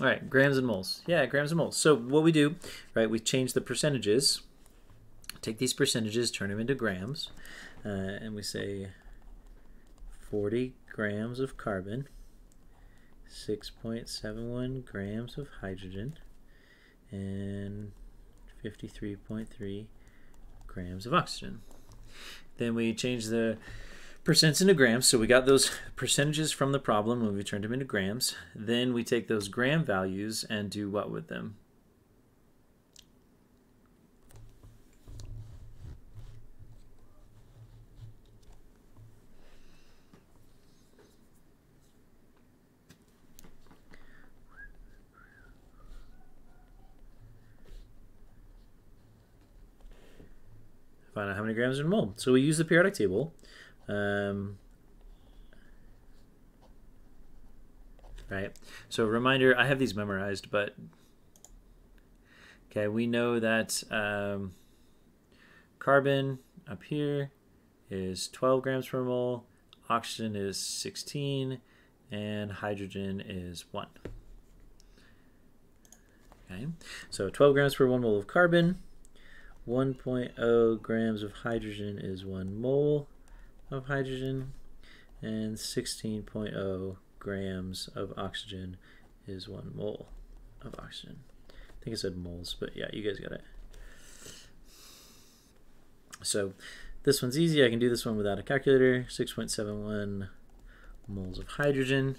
All right, grams and moles. Yeah, grams and moles. So what we do, right, we change the percentages, take these percentages, turn them into grams, uh, and we say 40 grams of carbon, 6.71 grams of hydrogen, and 53.3 grams of oxygen. Then we change the percents into grams. So we got those percentages from the problem when we turned them into grams. Then we take those gram values and do what with them? Find out how many grams in mole. So we use the periodic table. Um, right. So reminder, I have these memorized, but okay, we know that um, carbon up here is 12 grams per mole, oxygen is 16, and hydrogen is 1. Okay, so 12 grams per 1 mole of carbon, 1.0 grams of hydrogen is 1 mole of hydrogen, and 16.0 grams of oxygen is 1 mole of oxygen. I think I said moles, but yeah, you guys got it. So this one's easy. I can do this one without a calculator. 6.71 moles of hydrogen.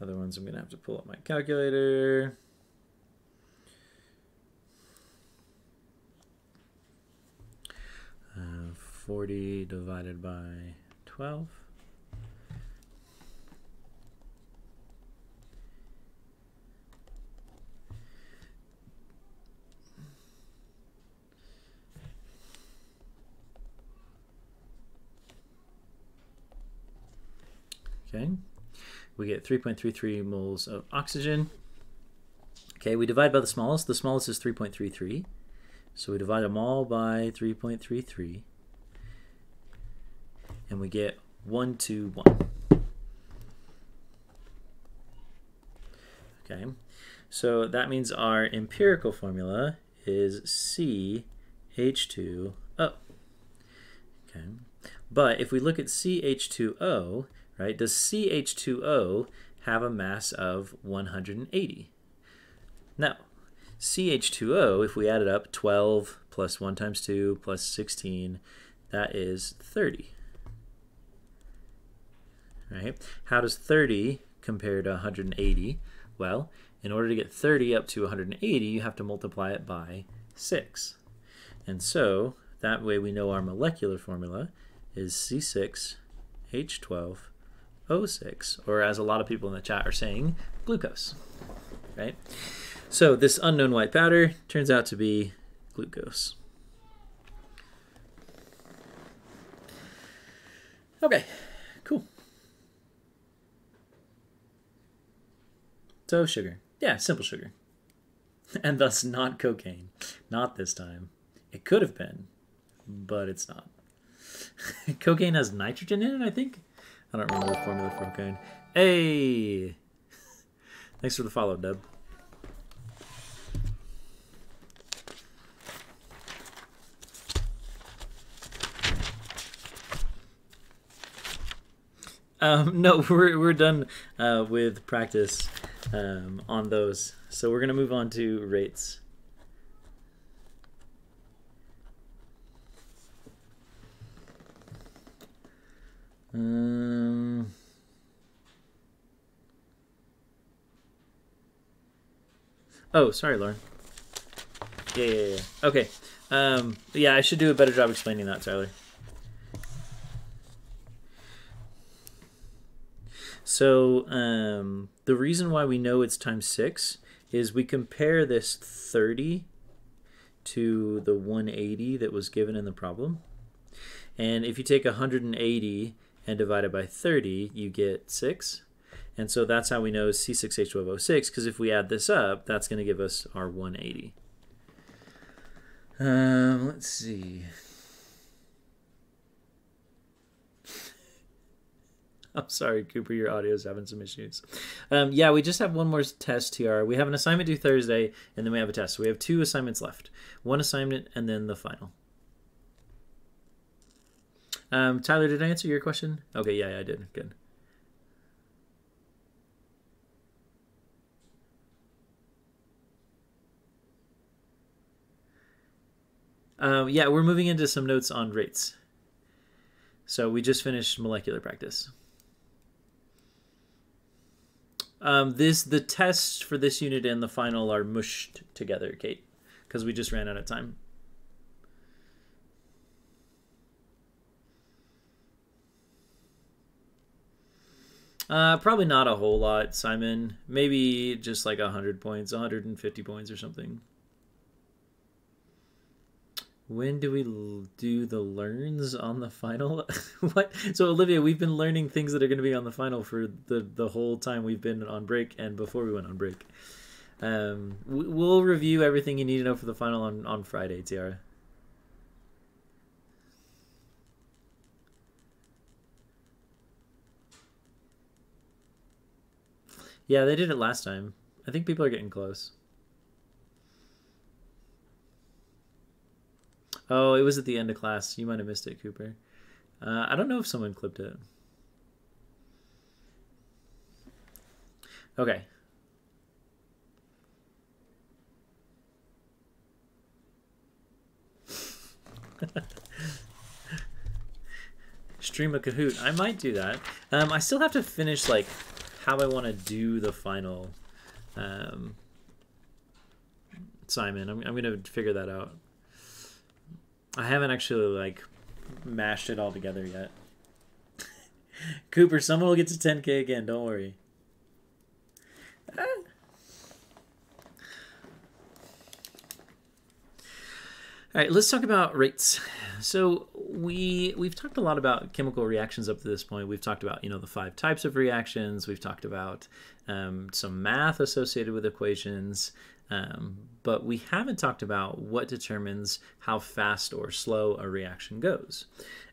Other ones I'm going to have to pull up my calculator. Uh, 40 divided by 12. Okay, we get 3.33 moles of oxygen. Okay, we divide by the smallest. The smallest is 3.33. So we divide them all by 3.33 and we get 1, 2, 1. Okay, so that means our empirical formula is CH2O. Okay, but if we look at CH2O, right, does CH2O have a mass of 180? No. CH2O, if we add it up, 12 plus 1 times 2 plus 16, that is 30. Right? How does 30 compare to 180? Well, in order to get 30 up to 180, you have to multiply it by 6. And so, that way we know our molecular formula is C6H12O6, or as a lot of people in the chat are saying, glucose. Right? So this unknown white powder turns out to be glucose. Okay, cool. So sugar. Yeah, simple sugar. And thus not cocaine. Not this time. It could have been, but it's not. cocaine has nitrogen in it, I think. I don't remember the formula for cocaine. Hey! Thanks for the follow, Deb. Um, no, we're, we're done uh, with practice um, on those. So we're going to move on to rates. Um, oh, sorry, Lauren. Yeah, yeah, yeah. Okay. Um, yeah, I should do a better job explaining that, Tyler. So um, the reason why we know it's times 6 is we compare this 30 to the 180 that was given in the problem. And if you take 180 and divide it by 30, you get 6. And so that's how we know C6H12O6, because if we add this up, that's going to give us our 180. Um, let's see. I'm sorry, Cooper, your audio is having some issues. Um, yeah, we just have one more test here. We have an assignment due Thursday, and then we have a test. So we have two assignments left one assignment, and then the final. Um, Tyler, did I answer your question? Okay, yeah, yeah I did. Good. Um, yeah, we're moving into some notes on rates. So we just finished molecular practice. Um, this the tests for this unit and the final are mushed together, Kate, because we just ran out of time. Uh, probably not a whole lot, Simon. Maybe just like 100 points, 150 points or something. When do we do the learns on the final? what? So Olivia, we've been learning things that are going to be on the final for the the whole time we've been on break and before we went on break. Um, we'll review everything you need to know for the final on on Friday, Tiara. Yeah, they did it last time. I think people are getting close. Oh, it was at the end of class. You might have missed it, Cooper. Uh, I don't know if someone clipped it. Okay. Stream a Kahoot. I might do that. Um, I still have to finish like how I want to do the final um, Simon. I'm, I'm going to figure that out. I haven't actually like mashed it all together yet. Cooper, someone will get to 10k again. Don't worry. Ah. All right, let's talk about rates. So we we've talked a lot about chemical reactions up to this point. We've talked about you know the five types of reactions. We've talked about um, some math associated with equations, um, but we haven't talked about what determines how fast or slow a reaction goes.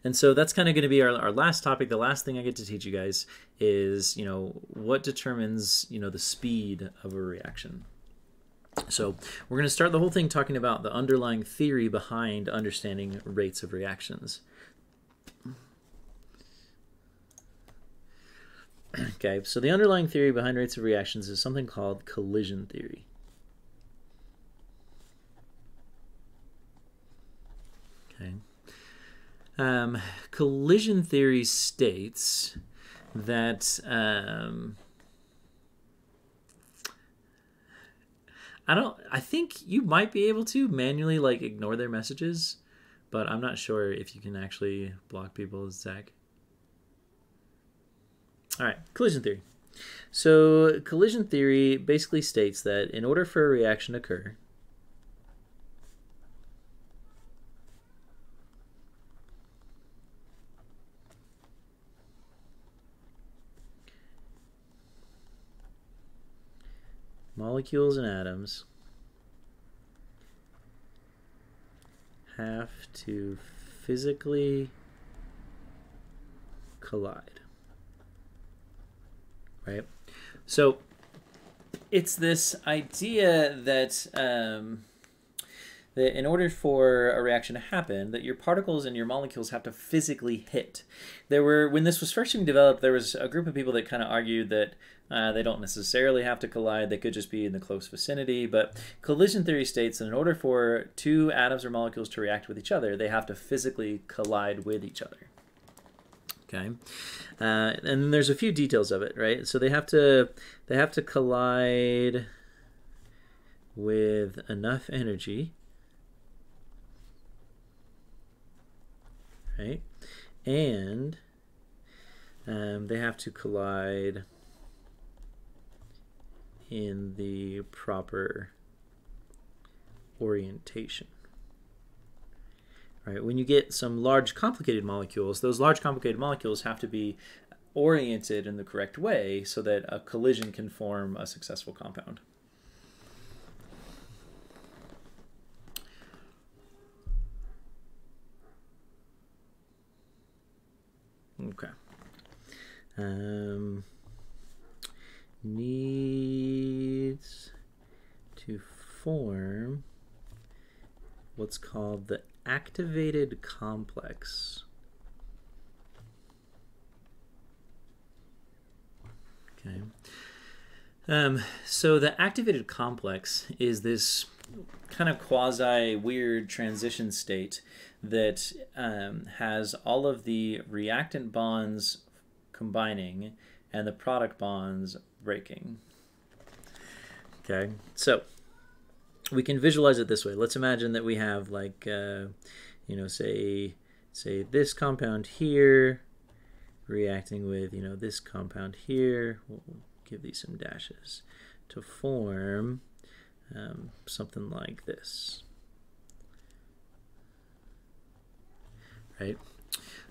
And so that's kind of going to be our, our last topic. The last thing I get to teach you guys is you know what determines you know the speed of a reaction. So we're going to start the whole thing talking about the underlying theory behind understanding rates of reactions. Okay, so the underlying theory behind rates of reactions is something called collision theory. Okay. Um, collision theory states that um, I don't. I think you might be able to manually like ignore their messages, but I'm not sure if you can actually block people, Zach. All right, collision theory. So collision theory basically states that in order for a reaction to occur, molecules and atoms have to physically collide. Right? So it's this idea that um, that in order for a reaction to happen, that your particles and your molecules have to physically hit. There were when this was first being developed, there was a group of people that kind of argued that uh, they don't necessarily have to collide; they could just be in the close vicinity. But collision theory states that in order for two atoms or molecules to react with each other, they have to physically collide with each other. Okay, uh, and there's a few details of it, right? So they have to they have to collide with enough energy right? And um, they have to collide in the proper orientation. Right? When you get some large complicated molecules, those large complicated molecules have to be oriented in the correct way so that a collision can form a successful compound. Okay. um, needs to form what's called the activated complex. Okay. Um, so the activated complex is this kind of quasi weird transition state that um, has all of the reactant bonds combining and the product bonds breaking. Okay, so we can visualize it this way. Let's imagine that we have like, uh, you know, say, say this compound here reacting with, you know, this compound here. We'll give these some dashes to form um, something like this. Right?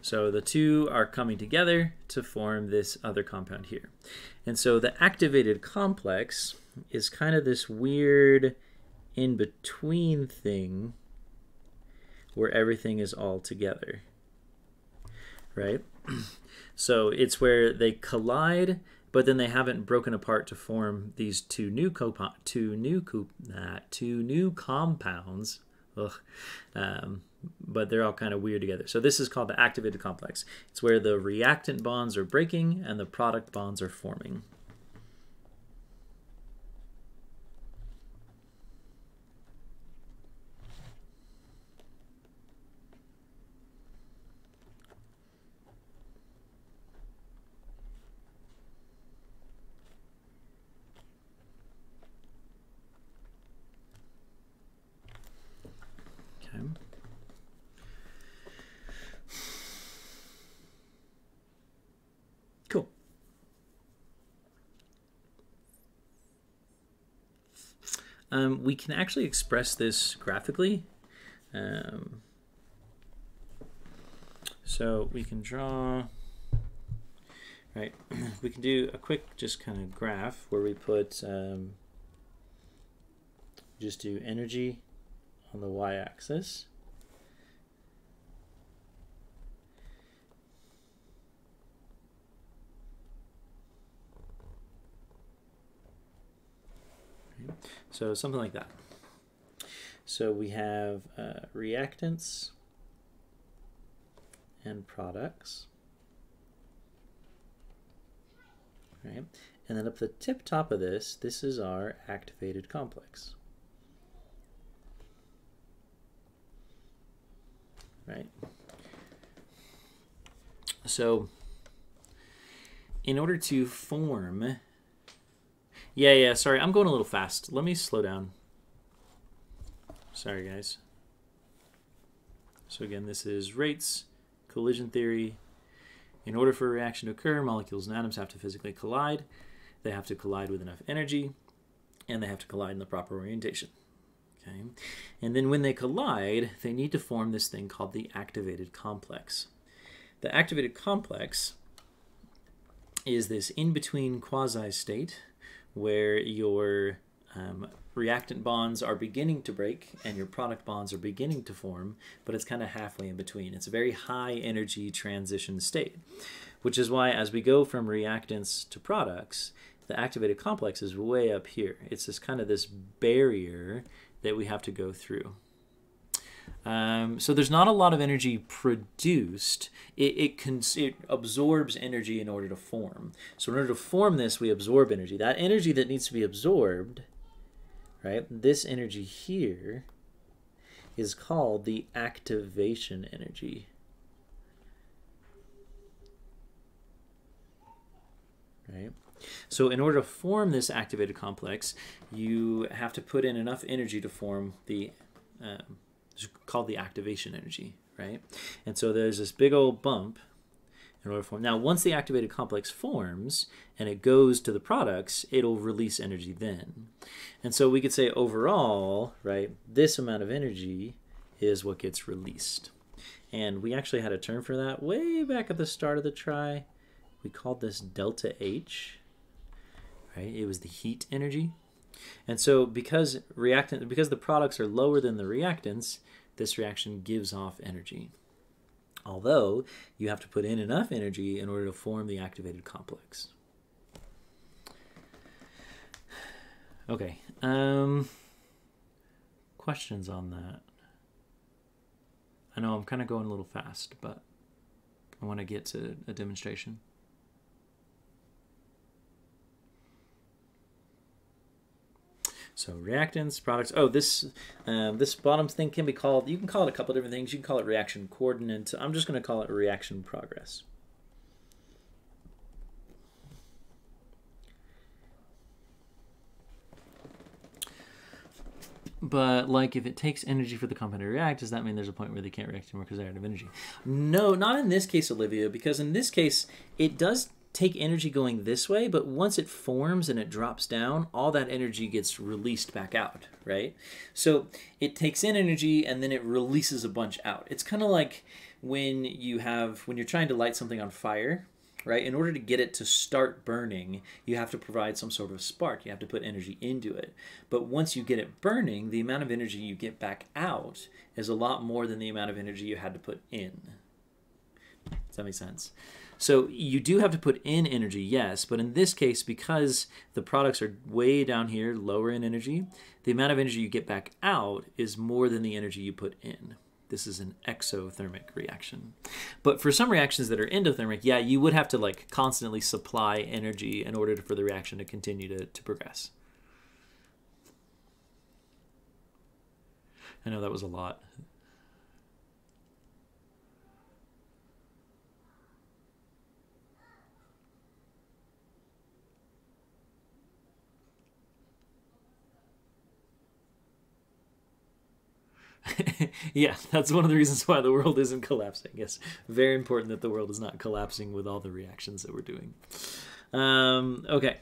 So the two are coming together to form this other compound here. And so the activated complex is kind of this weird in-between thing where everything is all together. Right? So it's where they collide, but then they haven't broken apart to form these two new copo- two new co- two new compounds. Ugh. Um, but they're all kind of weird together. So this is called the activated complex. It's where the reactant bonds are breaking and the product bonds are forming. Okay. Cool. We can actually express this graphically. Um, so we can draw, right, we can do a quick just kind of graph where we put, um, just do energy on the y-axis. So something like that. So we have uh, reactants and products. Right? And then up the tip top of this, this is our activated complex. right? So, in order to form, yeah, yeah, sorry, I'm going a little fast. Let me slow down. Sorry, guys. So again, this is rates, collision theory. In order for a reaction to occur, molecules and atoms have to physically collide. They have to collide with enough energy, and they have to collide in the proper orientation. Okay? And then when they collide, they need to form this thing called the activated complex. The activated complex is this in-between quasi-state where your um, reactant bonds are beginning to break and your product bonds are beginning to form, but it's kind of halfway in between. It's a very high energy transition state, which is why as we go from reactants to products, the activated complex is way up here. It's this kind of this barrier that we have to go through. Um, so there's not a lot of energy produced. It, it, it absorbs energy in order to form. So in order to form this, we absorb energy. That energy that needs to be absorbed, right? This energy here is called the activation energy. Right? So in order to form this activated complex, you have to put in enough energy to form the, um, called the activation energy, right? And so there's this big old bump in order to form. Now, once the activated complex forms and it goes to the products, it'll release energy then. And so we could say overall, right, this amount of energy is what gets released. And we actually had a term for that way back at the start of the try. We called this delta H right? It was the heat energy. And so because reactant because the products are lower than the reactants, this reaction gives off energy. Although you have to put in enough energy in order to form the activated complex. Okay. Um, questions on that? I know I'm kind of going a little fast, but I want to get to a demonstration. So reactants, products. Oh, this um, this bottom thing can be called. You can call it a couple different things. You can call it reaction coordinate. I'm just going to call it reaction progress. But like, if it takes energy for the compound to react, does that mean there's a point where they can't react anymore because they're out of energy? No, not in this case, Olivia, because in this case, it does take energy going this way, but once it forms and it drops down, all that energy gets released back out, right? So it takes in energy and then it releases a bunch out. It's kind of like when you have when you're trying to light something on fire, right? In order to get it to start burning, you have to provide some sort of spark. You have to put energy into it. But once you get it burning, the amount of energy you get back out is a lot more than the amount of energy you had to put in. Does that make sense? So you do have to put in energy, yes, but in this case, because the products are way down here, lower in energy, the amount of energy you get back out is more than the energy you put in. This is an exothermic reaction. But for some reactions that are endothermic, yeah, you would have to like constantly supply energy in order for the reaction to continue to, to progress. I know that was a lot. yeah, that's one of the reasons why the world isn't collapsing. Yes, very important that the world is not collapsing with all the reactions that we're doing. Um, okay,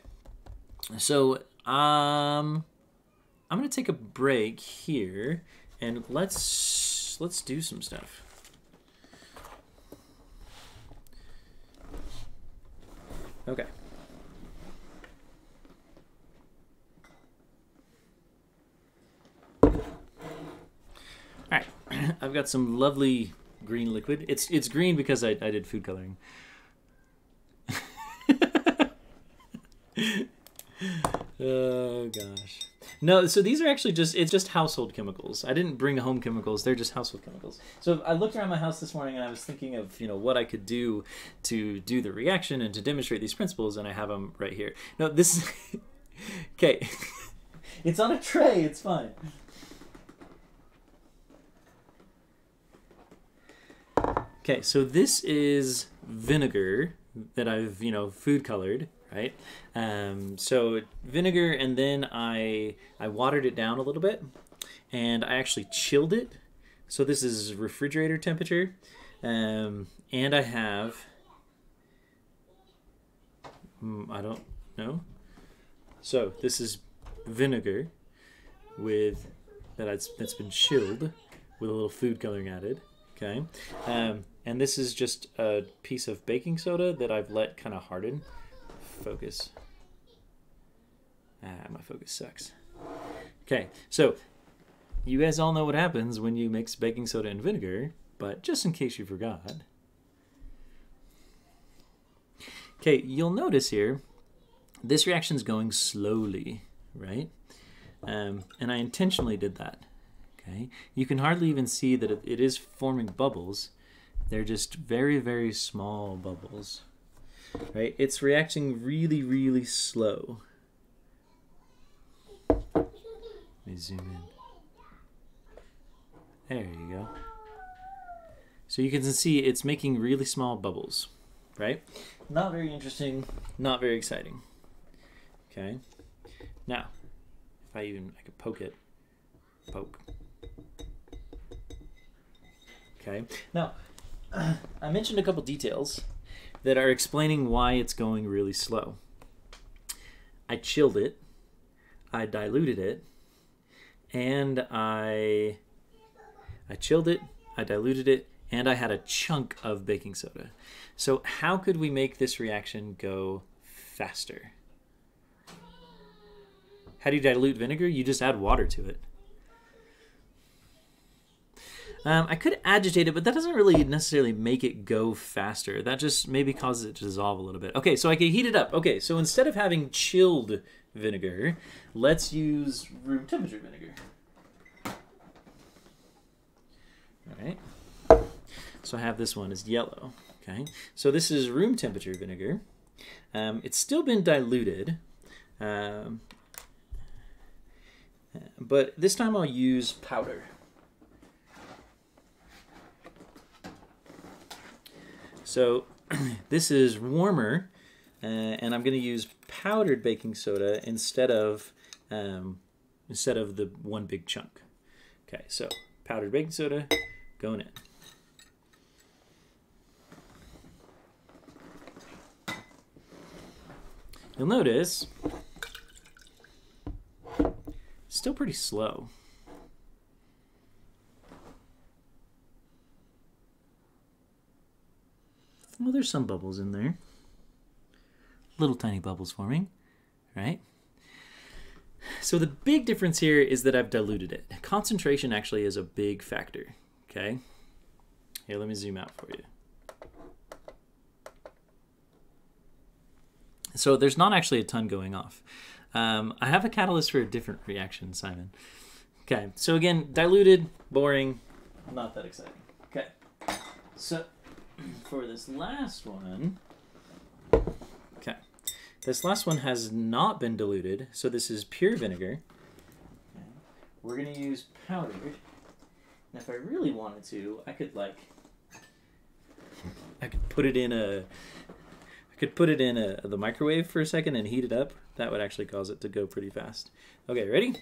so um, I'm gonna take a break here, and let's let's do some stuff. Okay. I've got some lovely green liquid. It's it's green because I, I did food coloring. oh gosh. No, so these are actually just it's just household chemicals. I didn't bring home chemicals. They're just household chemicals. So I looked around my house this morning and I was thinking of, you know, what I could do to do the reaction and to demonstrate these principles and I have them right here. No, this Okay. it's on a tray. It's fine. Okay, so this is vinegar that I've, you know, food colored, right? Um, so vinegar, and then I I watered it down a little bit, and I actually chilled it. So this is refrigerator temperature, um, and I have mm, I don't know. So this is vinegar with that that's been chilled with a little food coloring added. Okay. Um, and this is just a piece of baking soda that I've let kind of harden. Focus. Ah, my focus sucks. Okay, so you guys all know what happens when you mix baking soda and vinegar, but just in case you forgot. Okay, you'll notice here, this reaction is going slowly, right? Um, and I intentionally did that. Okay, you can hardly even see that it, it is forming bubbles, they're just very, very small bubbles. Right? It's reacting really, really slow. Let me zoom in. There you go. So you can see it's making really small bubbles, right? Not very interesting, not very exciting. Okay. Now, if I even I could poke it, poke. Okay. Now, I mentioned a couple details that are explaining why it's going really slow. I chilled it, I diluted it, and I I chilled it, I diluted it, and I had a chunk of baking soda. So how could we make this reaction go faster? How do you dilute vinegar? You just add water to it. Um, I could agitate it, but that doesn't really necessarily make it go faster. That just maybe causes it to dissolve a little bit. Okay, so I can heat it up. Okay, so instead of having chilled vinegar, let's use room temperature vinegar. All right. So I have this one is yellow. Okay, so this is room temperature vinegar. Um, it's still been diluted, um, but this time I'll use powder. So this is warmer, uh, and I'm going to use powdered baking soda instead of um, instead of the one big chunk. Okay, so powdered baking soda going in. You'll notice still pretty slow. Well, there's some bubbles in there. Little tiny bubbles forming, right? So the big difference here is that I've diluted it. Concentration actually is a big factor, okay? Here, let me zoom out for you. So there's not actually a ton going off. Um, I have a catalyst for a different reaction, Simon. Okay, so again, diluted, boring, not that exciting. Okay, so for this last one, okay, this last one has not been diluted, so this is pure vinegar. Okay. We're gonna use powdered. And if I really wanted to, I could like, I could put it in a, I could put it in a, the microwave for a second and heat it up. That would actually cause it to go pretty fast. Okay, ready?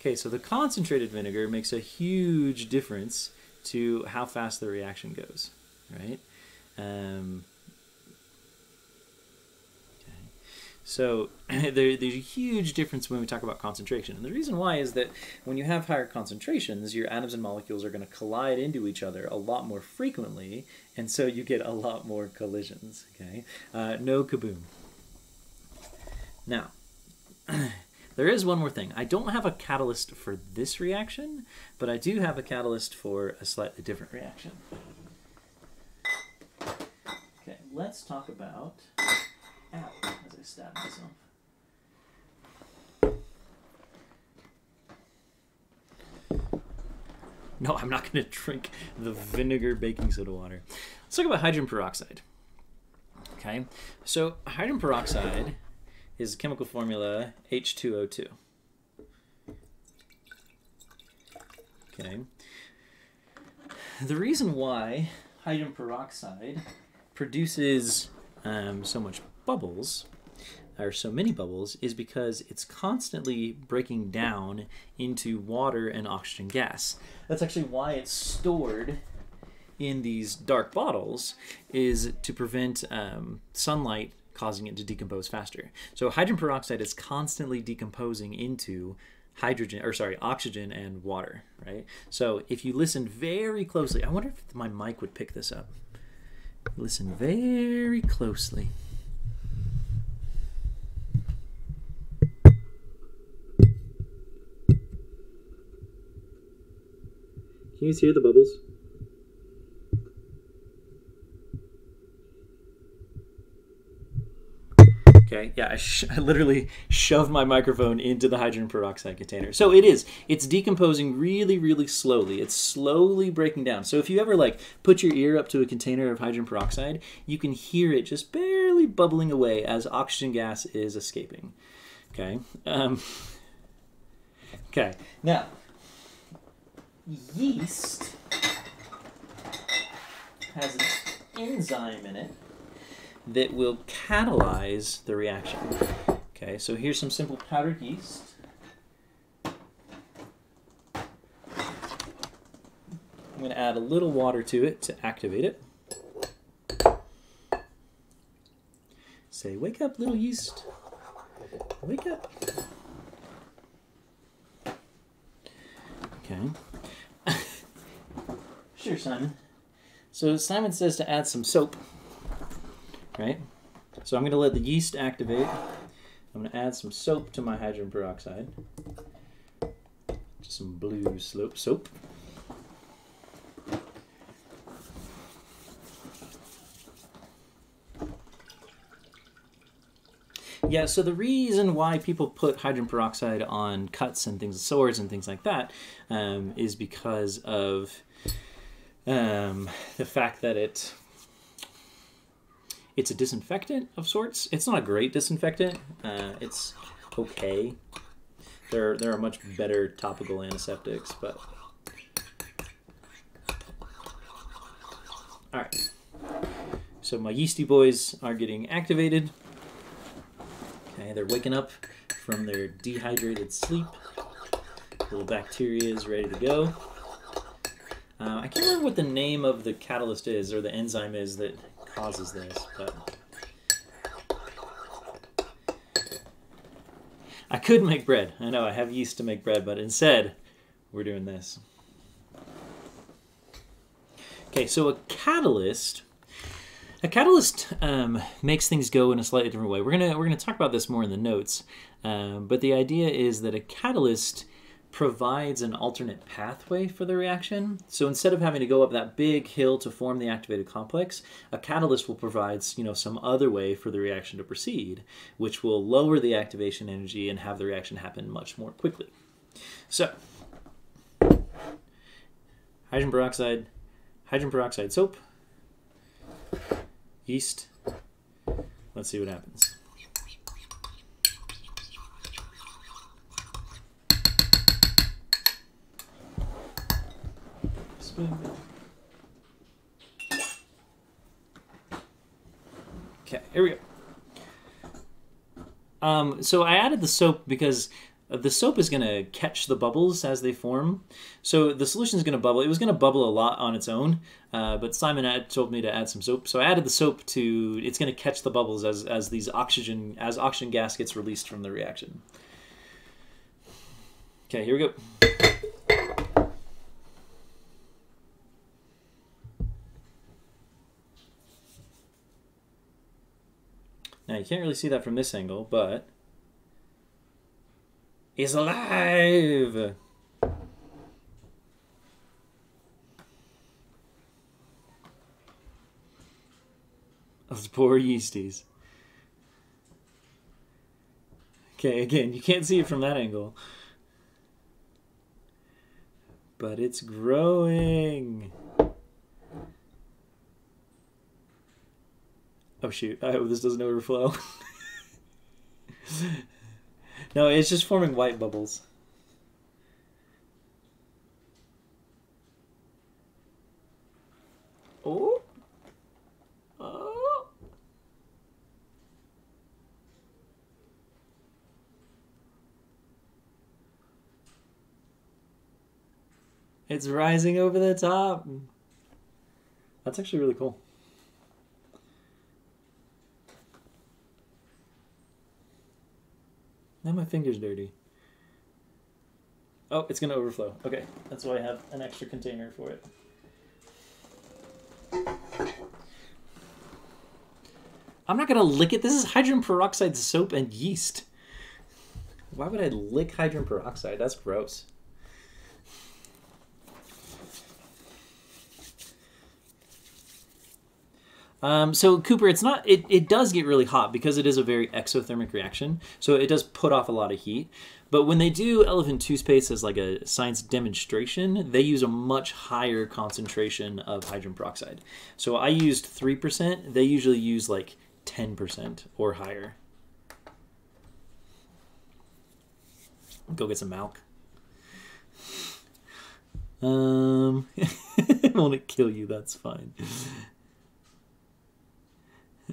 Okay, so the concentrated vinegar makes a huge difference to how fast the reaction goes, right? Um. So there, there's a huge difference when we talk about concentration. And the reason why is that when you have higher concentrations, your atoms and molecules are going to collide into each other a lot more frequently, and so you get a lot more collisions, okay? Uh, no kaboom. Now, There is one more thing. I don't have a catalyst for this reaction, but I do have a catalyst for a slightly different reaction. Okay, let's talk about... Ow, as I stab myself. No, I'm not going to drink the vinegar baking soda water. Let's talk about hydrogen peroxide. Okay, so hydrogen peroxide is chemical formula H2O2. Okay. The reason why hydrogen peroxide produces um, so much bubbles, or so many bubbles, is because it's constantly breaking down into water and oxygen gas. That's actually why it's stored in these dark bottles, is to prevent um, sunlight causing it to decompose faster. So hydrogen peroxide is constantly decomposing into hydrogen or sorry oxygen and water right? So if you listen very closely i wonder if my mic would pick this up. Listen very closely. Can you hear the bubbles Okay, yeah, I, sh- I, literally shoved my microphone into the hydrogen peroxide container. So it is. It's decomposing really, really slowly. It's slowly breaking down. So if you ever like put your ear up to a container of hydrogen peroxide, you can hear it just barely bubbling away as oxygen gas is escaping. Okay. Um, okay. Now, yeast has an enzyme in it that will catalyze the reaction. Okay, so here's some simple powdered yeast. I'm going to add a little water to it to activate it. Say, wake up, little yeast. Wake up. Okay. sure, Simon. So Simon says to add some soap right? So I'm going to let the yeast activate. I'm going to add some soap to my hydrogen peroxide. Just some blue slope soap. Yeah, so the reason why people put hydrogen peroxide on cuts and things, sores and things like that, um, is because of um, the fact that it it's a disinfectant of sorts. It's not a great disinfectant. Uh, it's okay. There, there are much better topical antiseptics, but all right. So my yeasty boys are getting activated. Okay, they're waking up from their dehydrated sleep. Little bacteria is ready to go. Uh, I can't remember what the name of the catalyst is or the enzyme is that causes this, but I could make bread. I know I have yeast to make bread, but instead we're doing this. Okay, so a catalyst a catalyst um, makes things go in a slightly different way. We're gonna we're gonna talk about this more in the notes, um, but the idea is that a catalyst provides an alternate pathway for the reaction. So instead of having to go up that big hill to form the activated complex, a catalyst will provide you know some other way for the reaction to proceed, which will lower the activation energy and have the reaction happen much more quickly. So hydrogen peroxide, hydrogen peroxide soap yeast. Let's see what happens. Okay, here we go. Um, so I added the soap because the soap is going to catch the bubbles as they form. So the solution is going to bubble. It was going to bubble a lot on its own, uh, but Simon had told me to add some soap. So I added the soap to, it's going to catch the bubbles as, as these oxygen, as oxygen gas gets released from the reaction. Okay, here we go. Now you can't really see that from this angle, but He's alive! Those poor yeasties. Okay, again, you can't see it from that angle. But it's growing. Oh shoot, I hope this doesn't overflow. No, it's just forming white bubbles. Oh. Oh. It's rising over the top. That's actually really cool. Now my finger's dirty. Oh, it's going to overflow. Okay, that's why I have an extra container for it. I'm not going to lick it. This is hydrogen peroxide soap and yeast. Why would I lick hydrogen peroxide? That's gross. Um, so Cooper, it's not. It, it does get really hot because it is a very exothermic reaction. So it does put off a lot of heat. But when they do elephant toothpaste as like a science demonstration, they use a much higher concentration of hydrogen peroxide. So I used three percent. They usually use like ten percent or higher. Go get some milk. Um, won't it kill you? That's fine.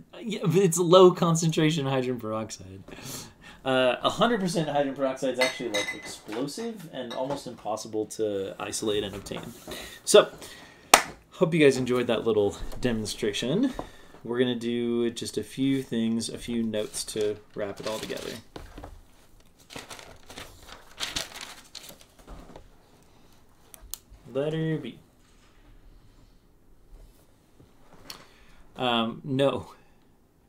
Yeah, but it's low concentration hydrogen peroxide. Uh, 100% hydrogen peroxide is actually like explosive and almost impossible to isolate and obtain. So, hope you guys enjoyed that little demonstration. We're going to do just a few things, a few notes to wrap it all together. Letter B. Um, no,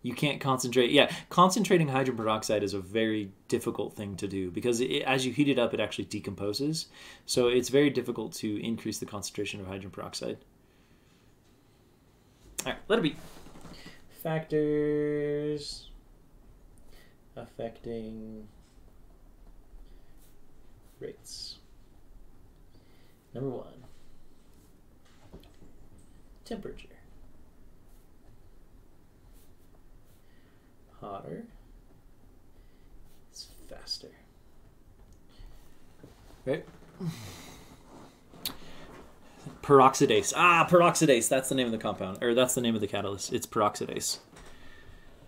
You can't concentrate. Yeah, concentrating hydrogen peroxide is a very difficult thing to do because it, as you heat it up, it actually decomposes. So it's very difficult to increase the concentration of hydrogen peroxide. All right, let it be. Factors affecting rates. Number one, temperature. Hotter, it's faster. Right? Peroxidase. Ah, peroxidase. That's the name of the compound, or that's the name of the catalyst. It's peroxidase.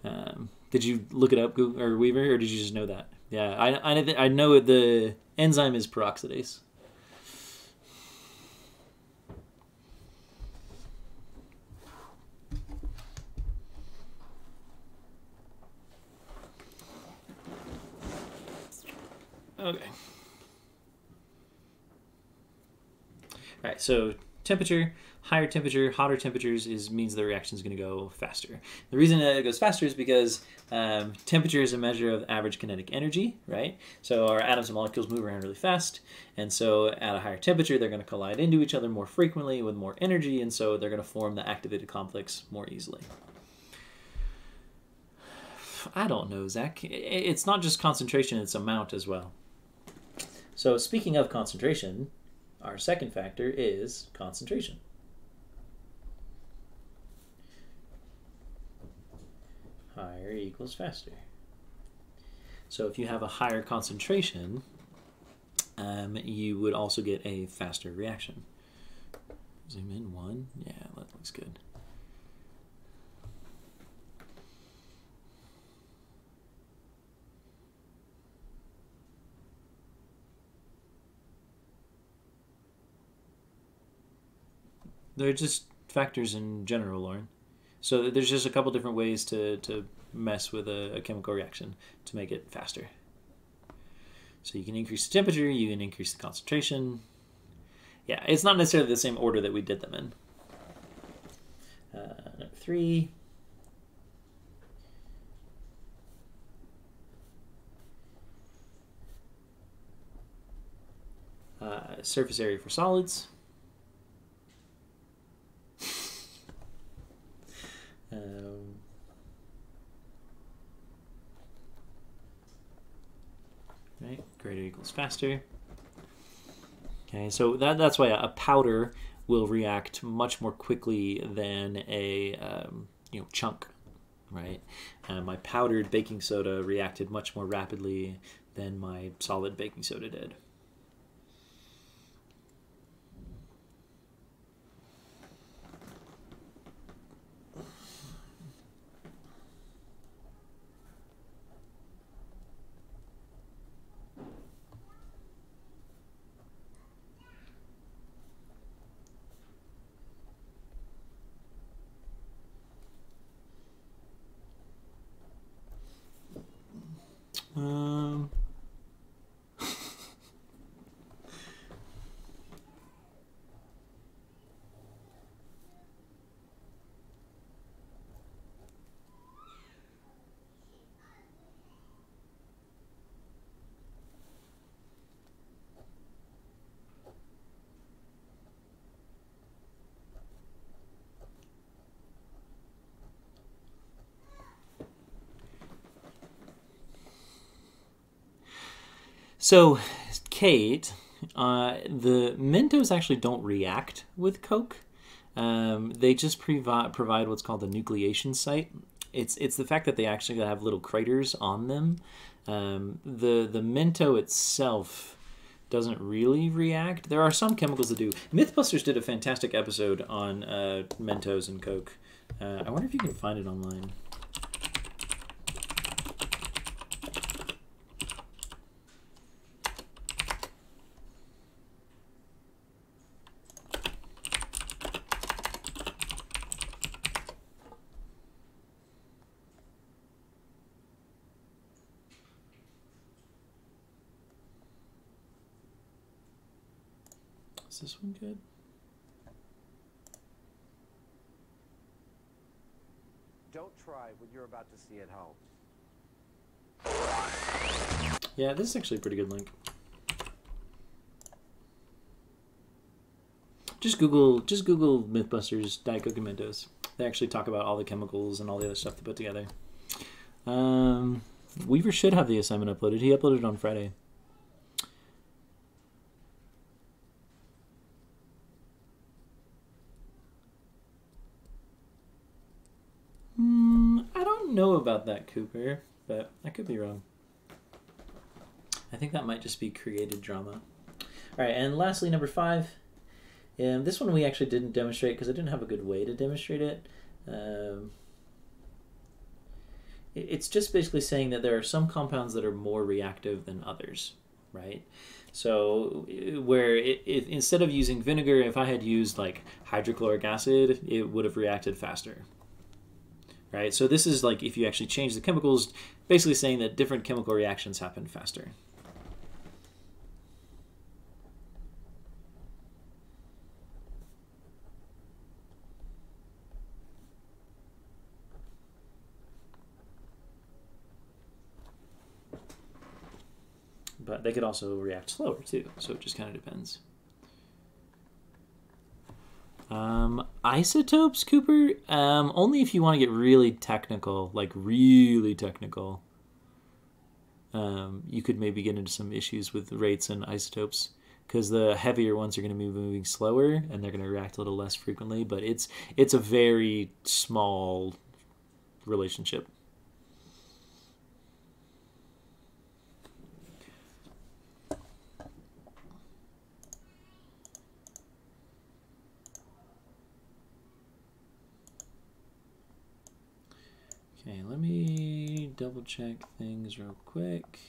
Um, did you look it up, Google, or Weaver, or did you just know that? Yeah, I I, I know the enzyme is peroxidase. Okay. All right, so temperature, higher temperature, hotter temperatures is means the reaction is going to go faster. The reason that it goes faster is because um, temperature is a measure of average kinetic energy, right? So our atoms and molecules move around really fast, and so at a higher temperature, they're going to collide into each other more frequently with more energy, and so they're going to form the activated complex more easily. I don't know, Zach. It's not just concentration, it's amount as well. So speaking of concentration, our second factor is concentration. Higher equals faster. So if you have a higher concentration, um, you would also get a faster reaction. Zoom in one. Yeah, that looks good. They're just factors in general, Lauren. So there's just a couple different ways to, to mess with a, a chemical reaction to make it faster. So you can increase the temperature, you can increase the concentration. Yeah, it's not necessarily the same order that we did them in. Uh, three. Uh, surface area for solids. Right, greater equals faster. Okay, so that, that's why a powder will react much more quickly than a um, you know chunk, right? Uh, my powdered baking soda reacted much more rapidly than my solid baking soda did. So, Kate, uh, the Mentos actually don't react with Coke. Um, they just provide provide what's called a nucleation site. It's it's the fact that they actually have little craters on them. Um, the the Mento itself doesn't really react. There are some chemicals that do. MythBusters did a fantastic episode on uh, Mentos and Coke. Uh, I wonder if you can find it online. Is this one good? Don't try what you're about to see at home. Yeah, this is actually a pretty good link. Just Google, just Google MythBusters Diet Coke and Mentos. They actually talk about all the chemicals and all the other stuff they put together. Um, Weaver should have the assignment uploaded. He uploaded it on Friday. Hmm, I don't know about that, Cooper, but I could be wrong. I think that might just be created drama. All right, and lastly, number five. And this one we actually didn't demonstrate because I didn't have a good way to demonstrate it. Um, it- it's just basically saying that there are some compounds that are more reactive than others, right? So, where it, it, instead of using vinegar, if I had used like hydrochloric acid, it would have reacted faster, right? So, this is like if you actually change the chemicals, basically saying that different chemical reactions happen faster. but they could also react slower too. So it just kind of depends. Um, isotopes, Cooper. Um, only if you want to get really technical, like really technical. Um, you could maybe get into some issues with rates and isotopes because the heavier ones are going to be moving slower and they're going to react a little less frequently. But it's it's a very small relationship. Okay, let me double check things real quick.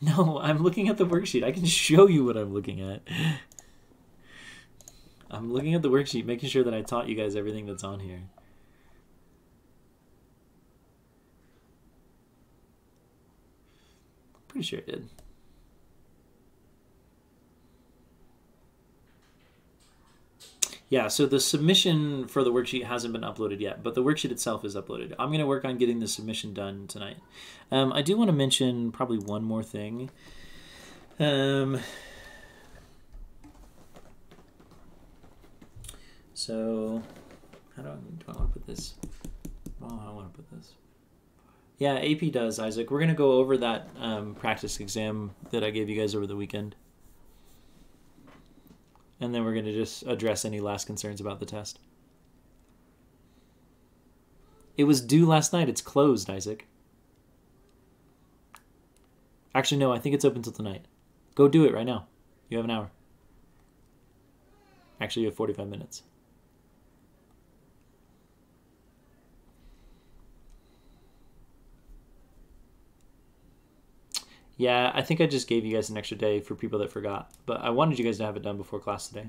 No, I'm looking at the worksheet. I can show you what I'm looking at. I'm looking at the worksheet, making sure that I taught you guys everything that's on here. Pretty sure I did. Yeah, so the submission for the worksheet hasn't been uploaded yet, but the worksheet itself is uploaded. I'm going to work on getting the submission done tonight. Um, I do want to mention probably one more thing. Um, So, how do I, do I want to put this? Well, I want to put this? Yeah, AP does, Isaac. We're going to go over that um, practice exam that I gave you guys over the weekend. And then we're going to just address any last concerns about the test. It was due last night. It's closed, Isaac. Actually, no, I think it's open till tonight. Go do it right now. You have an hour. Actually, you have 45 minutes. Yeah, I think I just gave you guys an extra day for people that forgot, but I wanted you guys to have it done before class today.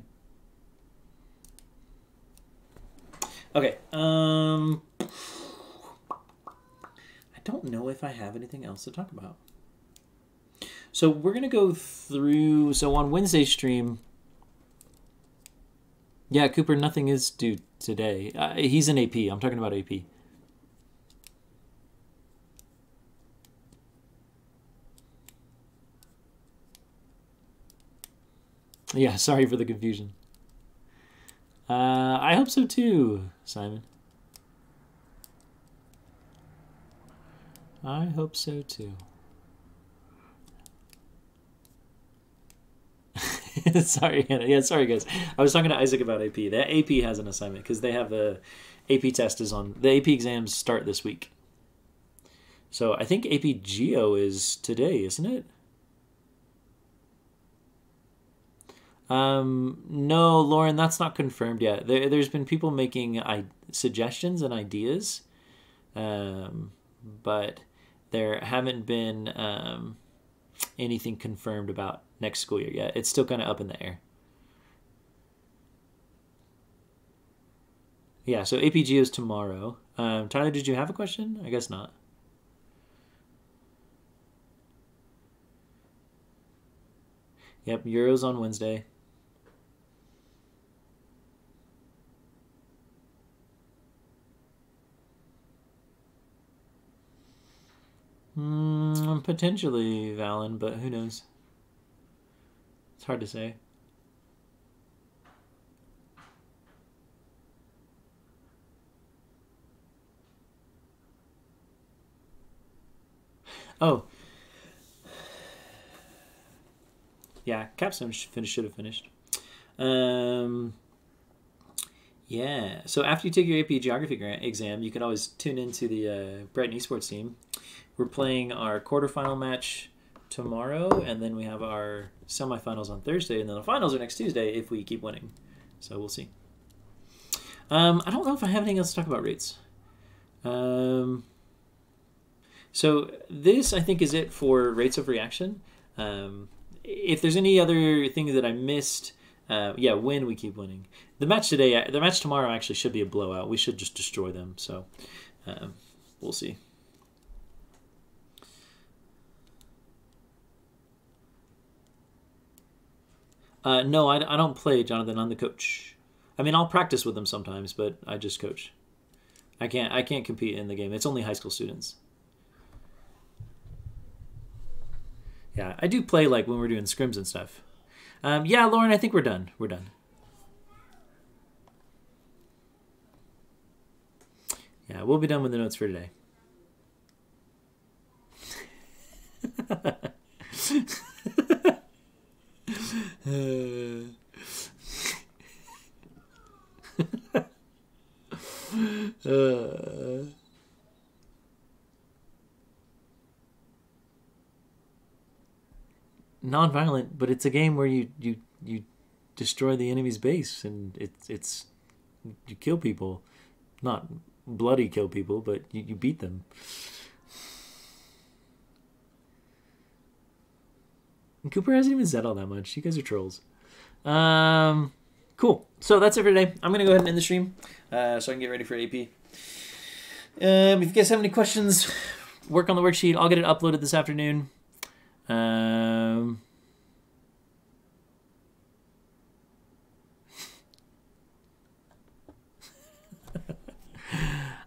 Okay. Um I don't know if I have anything else to talk about. So we're going to go through so on Wednesday stream Yeah, Cooper, nothing is due today. Uh, he's an AP. I'm talking about AP. Yeah, sorry for the confusion. Uh, I hope so too, Simon. I hope so too. sorry, Hannah. Yeah, sorry, guys. I was talking to Isaac about AP. That AP has an assignment because they have a AP test is on. The AP exams start this week. So I think AP Geo is today, isn't it? Um, no, Lauren, that's not confirmed yet. There, has been people making I- suggestions and ideas, um, but there haven't been um, anything confirmed about next school year yet. It's still kind of up in the air. Yeah, so APG is tomorrow. Um, Tyler, did you have a question? I guess not. Yep, Euros on Wednesday. Potentially Valen, but who knows? It's hard to say. Oh. Yeah, capstone finish should have finished. Um, yeah. So after you take your AP Geography grant exam, you can always tune into the uh, Brighton Esports team. We're playing our quarterfinal match tomorrow, and then we have our semifinals on Thursday, and then the finals are next Tuesday if we keep winning. So we'll see. Um, I don't know if I have anything else to talk about rates. Um, so this, I think, is it for rates of reaction. Um, if there's any other things that I missed, uh, yeah, when we keep winning. The match today, the match tomorrow actually should be a blowout. We should just destroy them. So um, we'll see. Uh, no, I, I don't play, Jonathan. I'm the coach. I mean, I'll practice with them sometimes, but I just coach. I can't I can't compete in the game. It's only high school students. Yeah, I do play like when we're doing scrims and stuff. Um, yeah, Lauren, I think we're done. We're done. Yeah, we'll be done with the notes for today. uh, non-violent, but it's a game where you you you destroy the enemy's base and it's it's you kill people, not bloody kill people, but you, you beat them. And Cooper hasn't even said all that much. You guys are trolls. Um, cool. So that's it for today. I'm gonna go ahead and end the stream, uh, so I can get ready for AP. Um, if you guys have any questions, work on the worksheet. I'll get it uploaded this afternoon. Um,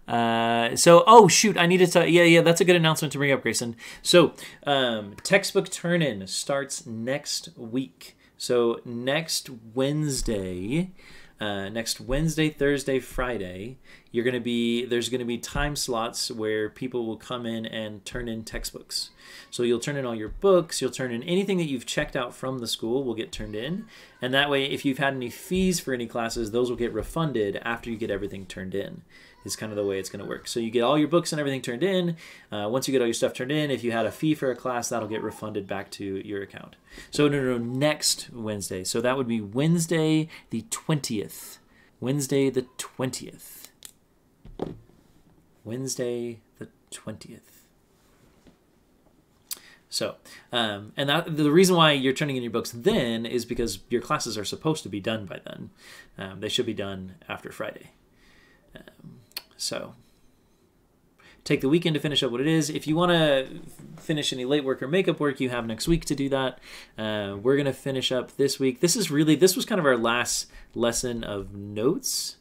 Uh, so, oh shoot, I needed to. Yeah, yeah, that's a good announcement to bring up, Grayson. So, um, textbook turn in starts next week. So next Wednesday, uh, next Wednesday, Thursday, Friday, you're going to be there's going to be time slots where people will come in and turn in textbooks. So you'll turn in all your books, you'll turn in anything that you've checked out from the school will get turned in, and that way, if you've had any fees for any classes, those will get refunded after you get everything turned in is kind of the way it's going to work. So you get all your books and everything turned in. Uh, once you get all your stuff turned in, if you had a fee for a class, that'll get refunded back to your account. So no, no, no, next Wednesday. So that would be Wednesday the 20th. Wednesday the 20th. Wednesday the 20th. So, um, and that, the reason why you're turning in your books then is because your classes are supposed to be done by then. Um, they should be done after Friday. Um, so take the weekend to finish up what it is. If you want to finish any late work or makeup work, you have next week to do that. Uh, we're going to finish up this week. This is really, this was kind of our last lesson of notes.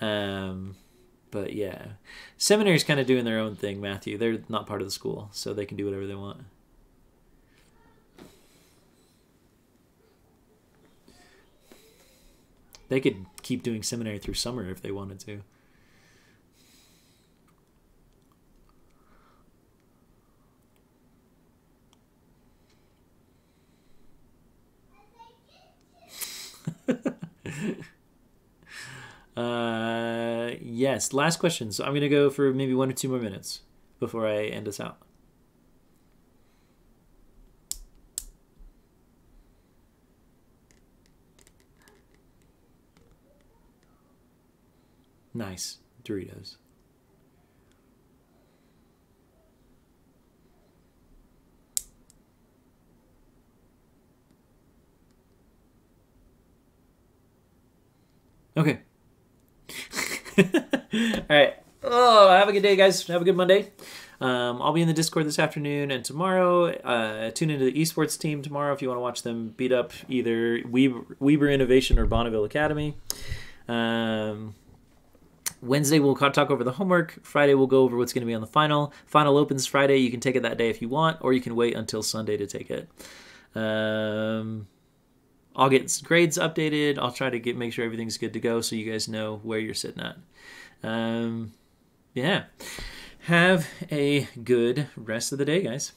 Um, but yeah, seminary's kind of doing their own thing, Matthew. They're not part of the school, so they can do whatever they want. They could keep doing seminary through summer if they wanted to. uh, last question. So I'm going to go for maybe one or two more minutes before I end us out. Nice. Doritos. Okay. All right. Oh, have a good day, guys. Have a good Monday. Um, I'll be in the Discord this afternoon and tomorrow. Uh, tune into the esports team tomorrow if you want to watch them beat up either Weber, Weber Innovation or Bonneville Academy. Um, Wednesday we'll talk over the homework. Friday we'll go over what's going to be on the final. Final opens Friday. You can take it that day if you want, or you can wait until Sunday to take it. Um, I'll get grades updated. I'll try to get make sure everything's good to go so you guys know where you're sitting at. Um, yeah. Have a good rest of the day, guys.